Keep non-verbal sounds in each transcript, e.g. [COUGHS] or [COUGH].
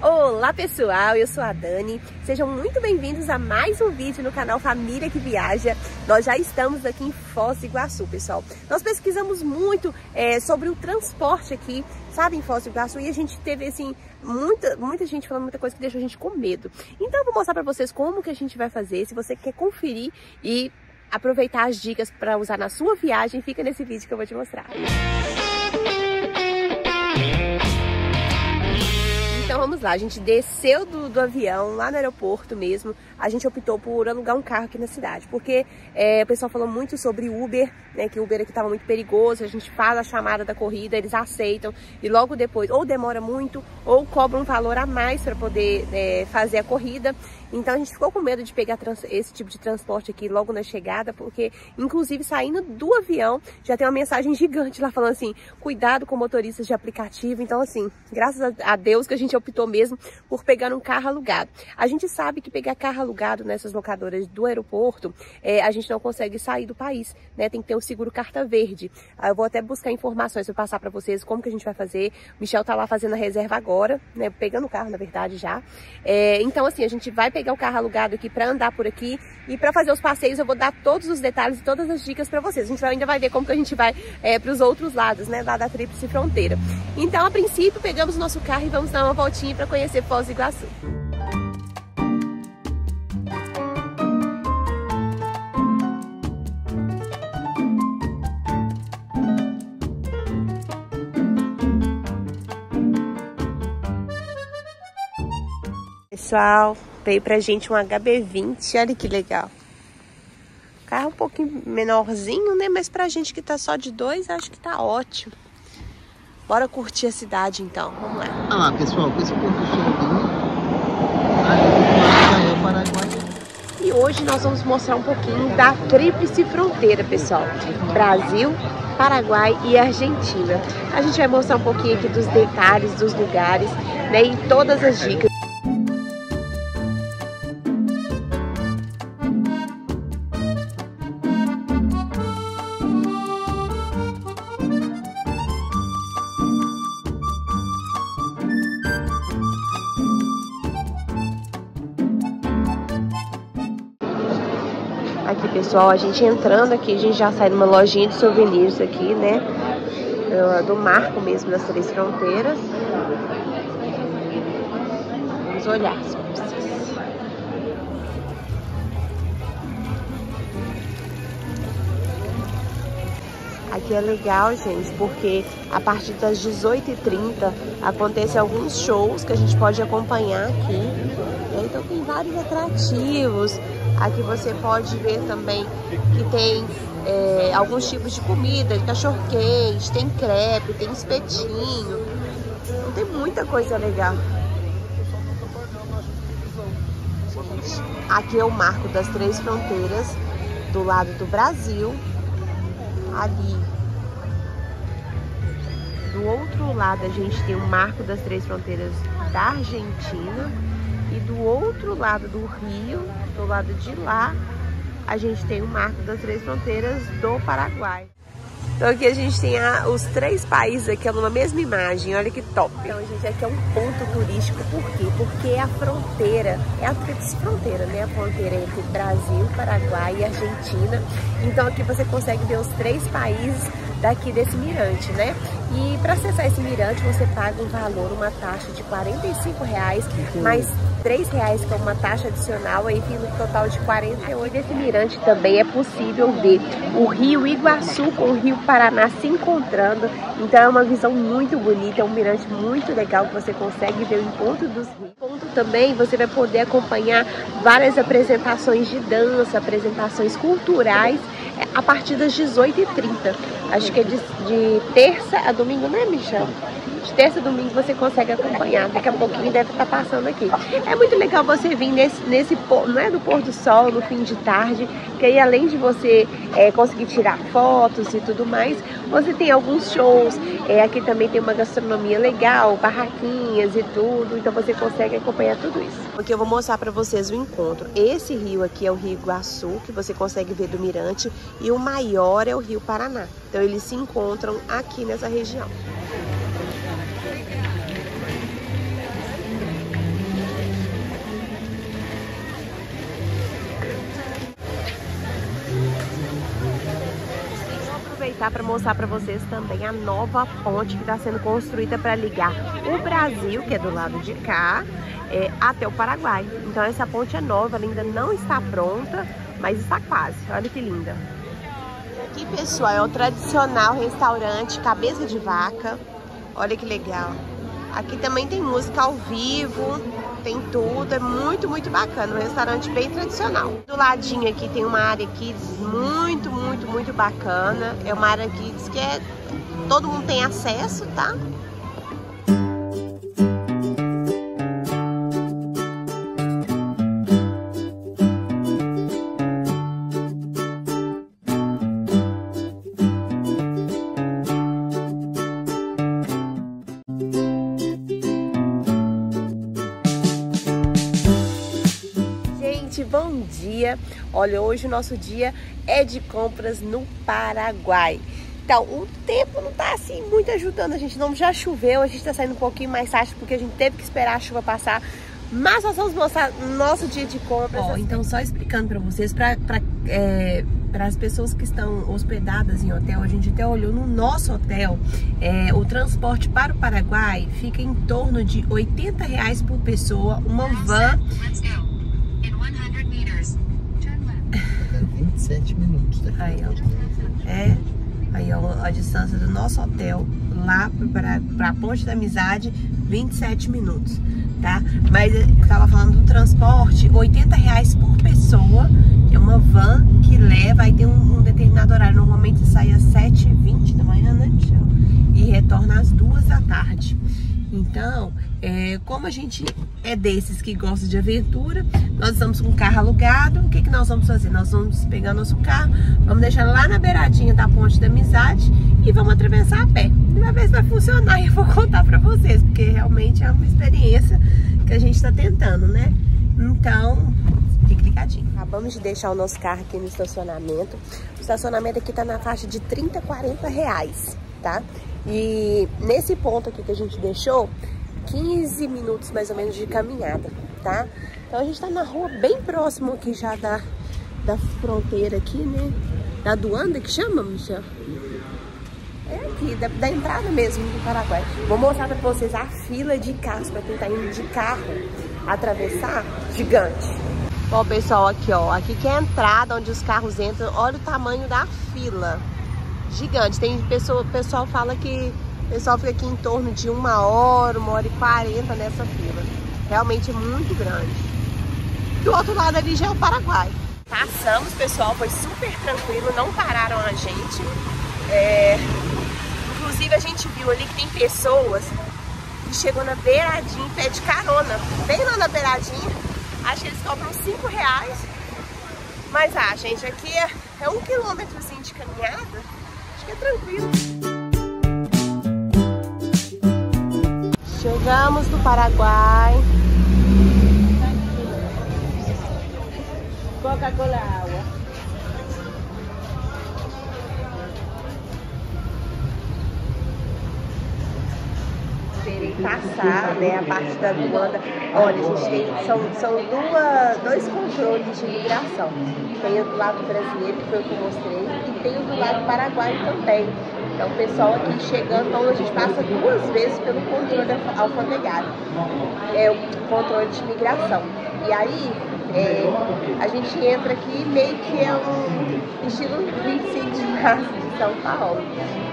Olá pessoal, eu sou a Dani, sejam muito bem-vindos a mais um vídeo no canal Família que Viaja. Nós já estamos aqui em Foz do Iguaçu, pessoal. Nós pesquisamos muito é, sobre o transporte aqui, sabe, em Foz do Iguaçu, e a gente teve, assim, muita, muita gente falando muita coisa que deixou a gente com medo. Então eu vou mostrar pra vocês como que a gente vai fazer, se você quer conferir e aproveitar as dicas para usar na sua viagem, fica nesse vídeo que eu vou te mostrar. Música lá, a gente desceu do, do avião lá no aeroporto mesmo, a gente optou por alugar um carro aqui na cidade, porque é, o pessoal falou muito sobre Uber, né, que Uber aqui estava muito perigoso, a gente faz a chamada da corrida, eles aceitam e logo depois ou demora muito ou cobra um valor a mais para poder é, fazer a corrida. Então a gente ficou com medo de pegar esse tipo de transporte aqui logo na chegada, porque inclusive saindo do avião já tem uma mensagem gigante lá falando assim, cuidado com motoristas de aplicativo. Então assim, graças a Deus que a gente optou mesmo por pegar um carro alugado. A gente sabe que pegar carro alugado nessas locadoras do aeroporto, é, a gente não consegue sair do país, né? Tem que ter o seguro carta verde. Eu vou até buscar informações para passar para vocês como que a gente vai fazer. O Michel tá lá fazendo a reserva agora, né? Pegando o carro, na verdade, já. É, então assim, a gente vai pegar o carro alugado aqui para andar por aqui e para fazer os passeios eu vou dar todos os detalhes e todas as dicas para vocês. A gente ainda vai ver como que a gente vai é, para os outros lados, né, lá da Tríplice Fronteira. Então, a princípio, pegamos o nosso carro e vamos dar uma voltinha para conhecer Foz do Iguaçu. Pessoal, veio pra gente um HB20, olha que legal. Carro um pouquinho menorzinho, né? Mas pra gente que tá só de dois, acho que tá ótimo. Bora curtir a cidade então, vamos lá. Olha lá, pessoal, com esse ponto cheio ali é o Paraguai. E hoje nós vamos mostrar um pouquinho da tríplice fronteira, pessoal. Brasil, Paraguai e Argentina. A gente vai mostrar um pouquinho aqui dos detalhes, dos lugares, né? E todas as dicas. Pessoal, a gente entrando aqui, a gente já sai numa lojinha de souvenirs aqui, né? Do marco mesmo das Três Fronteiras. Vamos olhar as coisas. Aqui é legal, gente, porque a partir das 18h30 acontecem alguns shows que a gente pode acompanhar aqui. Então tem vários atrativos, Aqui você pode ver também que tem é, alguns tipos de comida, cachorro quente, tem crepe, tem espetinho. Então, tem muita coisa legal. Aqui é o marco das três fronteiras do lado do Brasil. Ali do outro lado a gente tem o marco das três fronteiras da Argentina e do outro lado do rio, do lado de lá, a gente tem o Marco das Três Fronteiras do Paraguai. Então aqui a gente tem a, os três países aqui numa mesma imagem, olha que top. Então, gente, aqui é um ponto turístico, por quê? Porque é a fronteira, é a fronteira, né? A fronteira entre Brasil, Paraguai e Argentina. Então aqui você consegue ver os três países daqui desse mirante, né? E para acessar esse mirante você paga um valor, uma taxa de 45 reais, mais 3 reais que é uma taxa adicional, aí fica no total de 48. Nesse mirante também é possível ver o rio Iguaçu com o rio Paraná se encontrando, então é uma visão muito bonita, é um mirante muito legal que você consegue ver o encontro dos rios. Ponto também você vai poder acompanhar várias apresentações de dança, apresentações culturais a partir das 18h30. Acho que é de, de terça a domingo, né, Michel? De terça a domingo você consegue acompanhar. Daqui a pouquinho deve estar passando aqui. É muito legal você vir nesse, nesse não é do pôr do sol, no fim de tarde, que aí além de você é, conseguir tirar fotos e tudo mais, você tem alguns shows. É, aqui também tem uma gastronomia legal, barraquinhas e tudo, então você consegue acompanhar tudo isso. Porque eu vou mostrar para vocês o encontro. Esse rio aqui é o Rio Iguaçu, que você consegue ver do mirante, e o maior é o Rio Paraná. Então então eles se encontram aqui nessa região. aproveitar para mostrar para vocês também a nova ponte que está sendo construída para ligar o Brasil, que é do lado de cá, é, até o Paraguai. Então essa ponte é nova, ela ainda não está pronta, mas está quase. Olha que linda! Aqui, pessoal, é o tradicional restaurante Cabeça de Vaca. Olha que legal. Aqui também tem música ao vivo, tem tudo, é muito, muito bacana. Um restaurante bem tradicional. Do ladinho aqui tem uma área kids muito, muito, muito bacana. É uma área kids que é todo mundo tem acesso, tá? Dia. Olha, hoje o nosso dia é de compras no Paraguai. Então, o tempo não tá assim muito ajudando a gente, não já choveu, a gente tá saindo um pouquinho mais tarde porque a gente teve que esperar a chuva passar. Mas nós vamos mostrar nosso dia de compras. Então, só explicando para vocês, para é, as pessoas que estão hospedadas em hotel, a gente até olhou no nosso hotel, é, o transporte para o Paraguai fica em torno de 80 reais por pessoa, uma van 27 minutos daqui. Aí, ó. É. Aí, ó, a distância do nosso hotel lá para a Ponte da Amizade, 27 minutos, tá? Mas eu tava falando do transporte, 80 reais por pessoa, é uma van que leva, aí tem um, um determinado horário, normalmente sai às 7h20 da manhã, né, Michel? E retorna às 2 da tarde. Então, é, como a gente é desses que gosta de aventura, nós estamos com o carro alugado, o que, que nós vamos fazer? Nós vamos pegar nosso carro, vamos deixar lá na beiradinha da ponte da amizade e vamos atravessar a pé. Uma vez vai funcionar e [LAUGHS] eu vou contar pra vocês, porque realmente é uma experiência que a gente está tentando, né? Então, fique ligadinho. Acabamos de deixar o nosso carro aqui no estacionamento. O estacionamento aqui tá na faixa de 30, 40 reais, tá? E nesse ponto aqui que a gente deixou, 15 minutos mais ou menos de caminhada, tá? Então a gente tá na rua bem próximo aqui já da, da fronteira aqui, né? Da aduana que chama, Michel? É aqui, da, da, entrada mesmo do Paraguai. Vou mostrar pra vocês a fila de carros pra quem tá indo de carro atravessar, gigante. Bom, pessoal, aqui ó, aqui que é a entrada onde os carros entram, olha o tamanho da fila gigante. Tem pessoa, pessoal fala que o pessoal fica aqui em torno de uma hora, uma hora e quarenta nessa fila. Realmente é muito grande. Do outro lado ali já é o Paraguai. Passamos, pessoal, foi super tranquilo, não pararam a gente. É... Inclusive a gente viu ali que tem pessoas que chegou na beiradinha pede carona. Bem lá na beiradinha, acho que eles cobram 5 reais. Mas ah, gente, aqui é, é um quilômetrozinho de caminhada é tranquilo. Chegamos do Paraguai. Coca-Cola passar, né, a parte da aduana. Olha, a gente tem, são, são duas, dois controles de imigração. Tem o do lado brasileiro, que foi o que eu mostrei, e tem o do lado paraguaio também. Então, o pessoal aqui chegando, então a gente passa duas vezes pelo controle alfandegário, é o controle de imigração. E aí, é, a gente entra aqui meio que é um estilo 25 de março de São Paulo.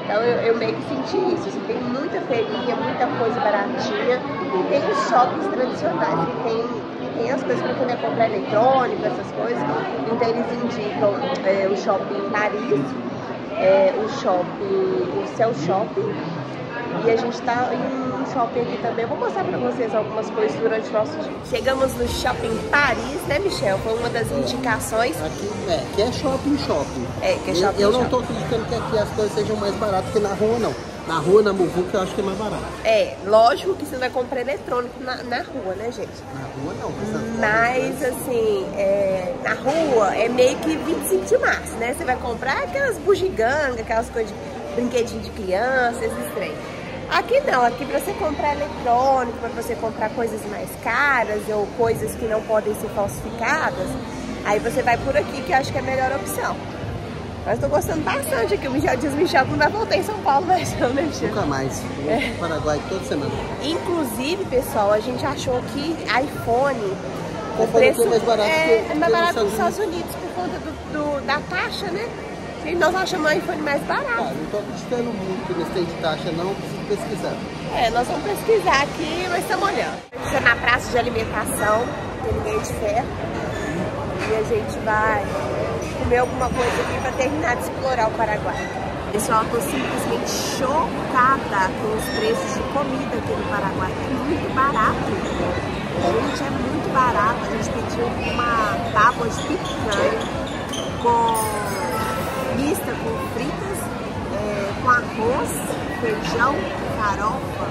Então eu, eu meio que senti isso. Assim, tem muita feirinha, muita coisa baratinha. E tem os shoppings tradicionais, que tem, tem as coisas para poder comprar eletrônico, essas coisas. Então eles indicam é, o shopping Paris, é, o shopping, o Cell Shopping. E a gente está em shopping aqui também. Eu vou mostrar pra vocês algumas coisas durante o nosso dia. Chegamos no Shopping Paris, né, Michel? Foi uma das indicações. Aqui é, que é shopping shopping. É, que é shopping Eu, eu não tô acreditando que aqui as coisas sejam mais baratas que na rua, não. Na rua, na Muvuca, eu acho que é mais barato. É, lógico que você vai comprar eletrônico na, na rua, né, gente? Na rua não. Mas, assim, é, na rua é meio que 25 de março, né? Você vai comprar aquelas bugigangas, aquelas coisas de brinquedinho de criança, esses trem. Aqui não, aqui para você comprar eletrônico, para você comprar coisas mais caras ou coisas que não podem ser falsificadas, aí você vai por aqui que eu acho que é a melhor opção. Mas tô gostando bastante aqui. O Michel diz, Michel, não vai voltar em São Paulo [LAUGHS] mais não, né, Michel? Nunca mais. Eu vou É. pro Paraguai toda semana. Inclusive, pessoal, a gente achou aqui iPhone iPhone preço é mais barato é, que- é mais que barato nos nos Estados Unidos por conta do, do- da taxa, né? E nós achamos o iPhone mais barato. Ah, não tô acreditando muito nesse trem de taxa, não. Preciso pesquisar. É, nós vamos pesquisar aqui, mas estamos olhando. Isso é na praça de alimentação, tem ninguém de ferro. E a gente vai comer alguma coisa aqui para terminar de explorar o Paraguai. Pessoal, eu tô simplesmente chocada com os preços de comida aqui no Paraguai. É muito barato. Gente, é muito barato. A gente pediu uma tábua de picanha com com fritas, é, com arroz, feijão, farofa,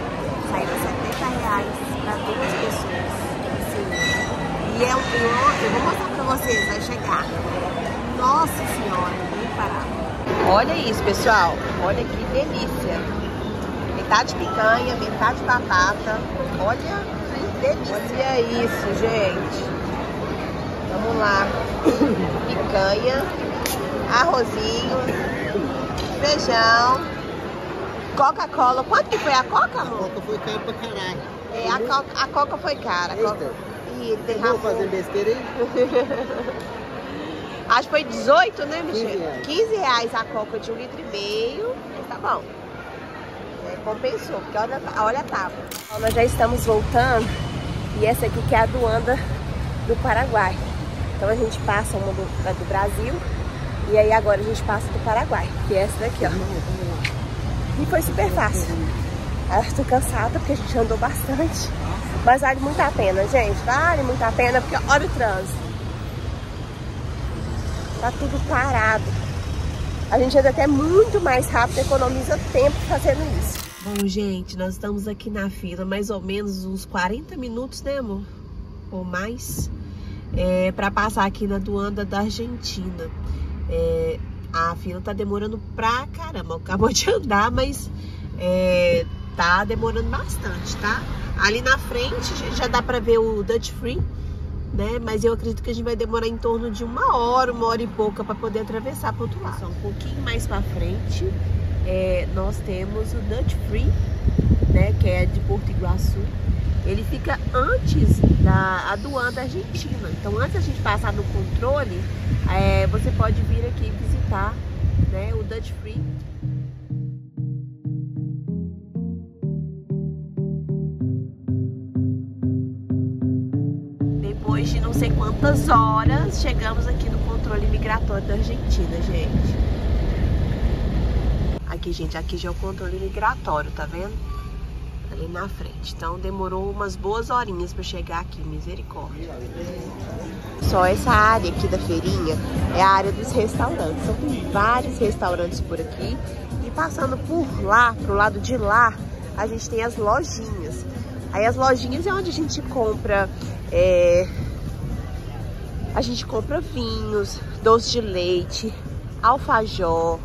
saiu 70 reais para duas pessoas. E é um eu, eu vou mostrar para vocês, vai chegar. Nossa senhora, muito barato. Olha isso, pessoal. Olha que delícia. Metade picanha, metade batata. Olha que delícia. Isso, gente. Vamos lá. [COUGHS] Picanha, arrozinho, feijão, Coca-Cola. Quanto que foi a Coca, A amor? coca foi cara pra caralho. É, a, Coca, a Coca foi cara. A Coca... Eita. Ih, Vou derramou. fazer besteira aí? [LAUGHS] Acho que foi 18, né, Michel? 15 reais. 15 reais a Coca de um litro e meio. Mas tá bom. É, compensou, porque olha, olha a tábua. Nós já estamos voltando. E essa aqui que é a aduana do Paraguai. Então a gente passa uma do, do Brasil. E aí agora a gente passa do Paraguai. Que é essa daqui, ó. E foi super fácil. Tô cansada porque a gente andou bastante. Mas vale muito a pena, gente. Vale muito a pena porque olha o trânsito. Tá tudo parado. A gente anda até muito mais rápido, economiza tempo fazendo isso. Bom, gente, nós estamos aqui na fila mais ou menos uns 40 minutos, né, amor? Ou mais. É, para passar aqui na aduana da Argentina. É, a fila tá demorando pra caramba. Acabou de andar, mas é, tá demorando bastante, tá? Ali na frente já dá pra ver o Dutch Free, né? Mas eu acredito que a gente vai demorar em torno de uma hora, uma hora e pouca para poder atravessar para outro lado. Só um pouquinho mais para frente, é, nós temos o Dutch Free, né? Que é de Porto Iguaçu. Ele fica antes da aduana da Argentina. Então, antes da gente passar no controle, é, você pode vir aqui visitar né, o Dutch Free. Depois de não sei quantas horas, chegamos aqui no controle migratório da Argentina, gente. Aqui, gente, aqui já é o controle migratório, tá vendo? Ali na frente. Então demorou umas boas horinhas para chegar aqui, misericórdia. Só essa área aqui da feirinha é a área dos restaurantes. Então tem vários restaurantes por aqui. E passando por lá, pro lado de lá, a gente tem as lojinhas. Aí as lojinhas é onde a gente compra. é, A gente compra vinhos, doce de leite, alfajor,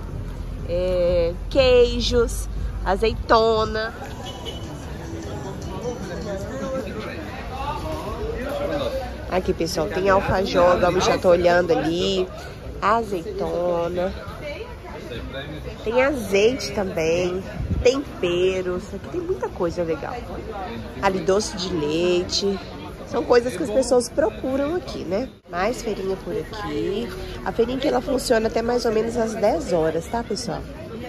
é, queijos, azeitona. Aqui, pessoal, tem alfajor, eu já tô olhando ali, azeitona. Tem azeite também, temperos. Aqui tem muita coisa legal. Ali, doce de leite. São coisas que as pessoas procuram aqui, né? Mais feirinha por aqui. A feirinha que ela funciona até mais ou menos às 10 horas, tá, pessoal?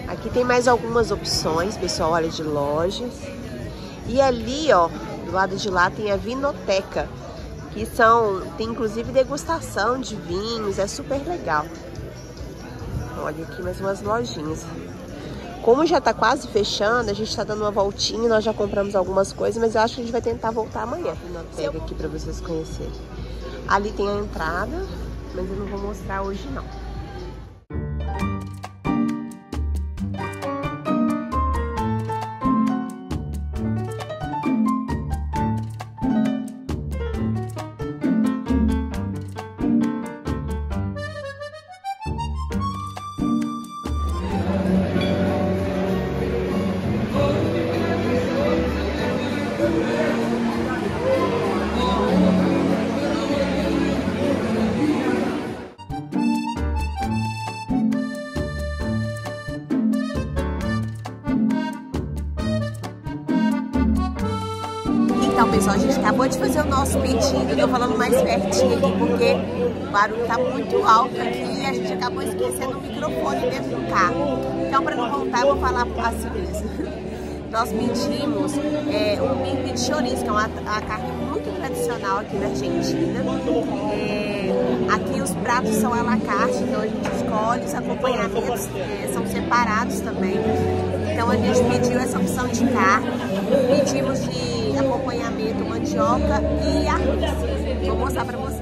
Aqui tem mais algumas opções, pessoal, olha, de lojas. E ali, ó, do lado de lá tem a Vinoteca, que são, tem inclusive degustação de vinhos, é super legal. Olha aqui mais umas lojinhas. Como já tá quase fechando, a gente tá dando uma voltinha, nós já compramos algumas coisas, mas eu acho que a gente vai tentar voltar amanhã. Pega aqui pra vocês conhecerem. Ali tem a entrada, mas eu não vou mostrar hoje não. Acabou de fazer o nosso pedido, tô falando mais pertinho aqui porque o barulho tá muito alto aqui e a gente acabou esquecendo o microfone dentro do carro. Então, para não voltar, eu vou falar assim mesmo. [LAUGHS] Nós pedimos é, um bife de chouriço, que é uma, uma carne muito tradicional aqui da Argentina. É, aqui os pratos são à la carte, então a gente escolhe, os acompanhamentos é, são separados também. Então a gente pediu essa opção de carne, pedimos de acompanhamento mandioca e arroz. Vou mostrar para vocês.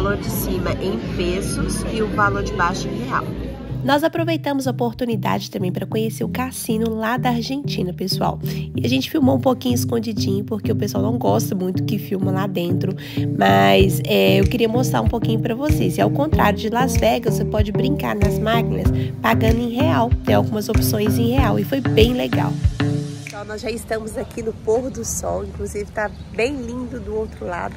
Valor de cima em pesos e o valor de baixo em real. Nós aproveitamos a oportunidade também para conhecer o cassino lá da Argentina, pessoal. E a gente filmou um pouquinho escondidinho, porque o pessoal não gosta muito que filma lá dentro. Mas é, eu queria mostrar um pouquinho para vocês. E ao contrário de Las Vegas, você pode brincar nas máquinas pagando em real. Tem algumas opções em real e foi bem legal pessoal, nós já estamos aqui no pôr do sol, inclusive está bem lindo do outro lado.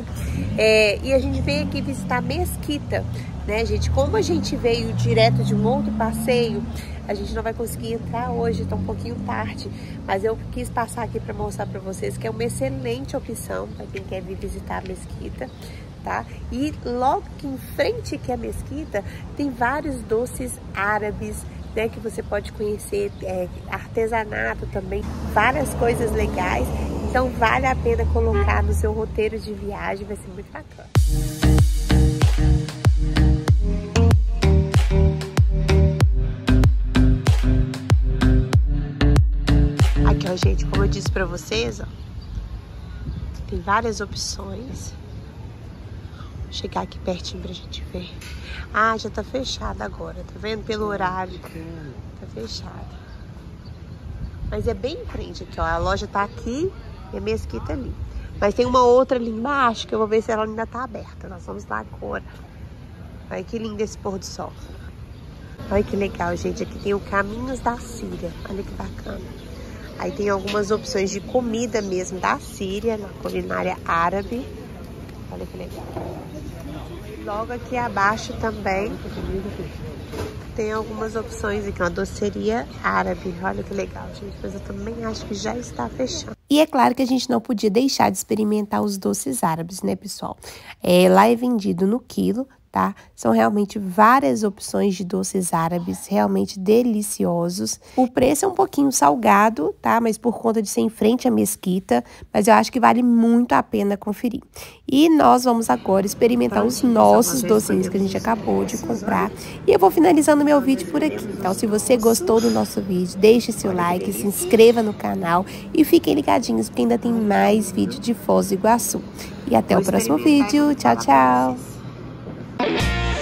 É, e a gente veio aqui visitar a Mesquita, né, gente? Como a gente veio direto de um outro passeio, a gente não vai conseguir entrar hoje, está um pouquinho tarde. Mas eu quis passar aqui para mostrar para vocês que é uma excelente opção para quem quer vir visitar a Mesquita. Tá? E logo que em frente aqui a mesquita tem vários doces árabes, né, que você pode conhecer é, artesanato também, várias coisas legais. Então vale a pena colocar no seu roteiro de viagem, vai ser muito bacana. Aqui, ó, gente, como eu disse pra vocês, ó, tem várias opções chegar aqui pertinho pra gente ver. Ah, já tá fechada agora, tá vendo? Pelo horário. Tá fechada. Mas é bem em frente aqui, ó. A loja tá aqui e a mesquita ali. Mas tem uma outra ali embaixo que eu vou ver se ela ainda tá aberta. Nós vamos lá agora. Olha que lindo esse pôr do sol. Olha que legal, gente. Aqui tem o Caminhos da Síria. Olha que bacana. Aí tem algumas opções de comida mesmo da Síria, na culinária árabe. Olha que legal. Logo aqui abaixo também tem algumas opções aqui, uma doceria árabe. Olha que legal, gente. Mas eu também acho que já está fechando. E é claro que a gente não podia deixar de experimentar os doces árabes, né, pessoal? É, lá é vendido no quilo, tá? São realmente várias opções de doces árabes, realmente deliciosos. O preço é um pouquinho salgado, tá? Mas por conta de ser em frente à mesquita, mas eu acho que vale muito a pena conferir. E nós vamos agora experimentar os nossos docinhos que a gente acabou de comprar. E eu vou finalizando meu vídeo por aqui. Então, se você gostou do nosso vídeo, deixe seu like, se inscreva no canal e fiquem ligadinhos porque ainda tem mais vídeo de Foz do Iguaçu. E até o próximo vídeo. Tchau, tchau! Bye.